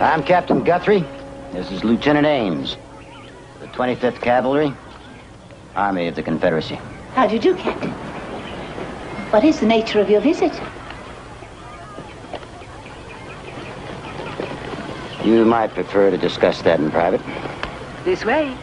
I'm Captain Guthrie. This is Lieutenant Ames, the 25th Cavalry, Army of the Confederacy. How do you do, Captain? What is the nature of your visit? You might prefer to discuss that in private. This way.